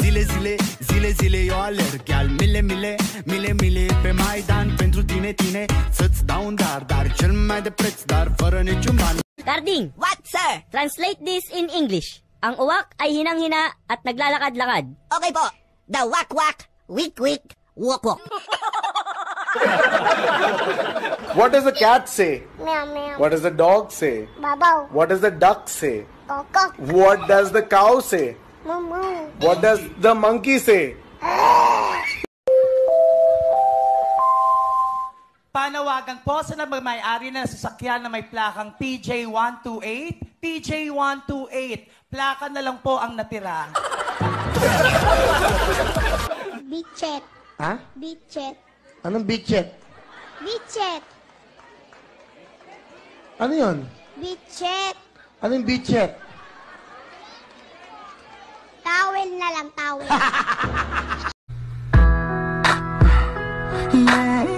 Zile, zile, zile, zile eu alerg Iar mile, mile, mile, mile Pe Maidan pentru tine, tine Să-ți dau un dar, dar cel mai de preț Dar fără niciun ban Carding, What, sir? translate this in English. Ang uwak ay hinang-hina at naglalakad-lakad. Okay po. The wak-wak, wik-wik, wok-wok. What does the cat say? Meow meow. What does the dog say? Babaw. What does the duck say? Coco. What does the cow say? Moo moo. What does the monkey say? Panawagan po sa nagmamayari na sasakyan na may plakang PJ128. PJ128. Plaka na lang po ang natira. Bichet. Ha? Bichet. Anong bitchet? Bichet. Ano yun? Bichet. Anong bichet? Towel na lang, towel. yeah.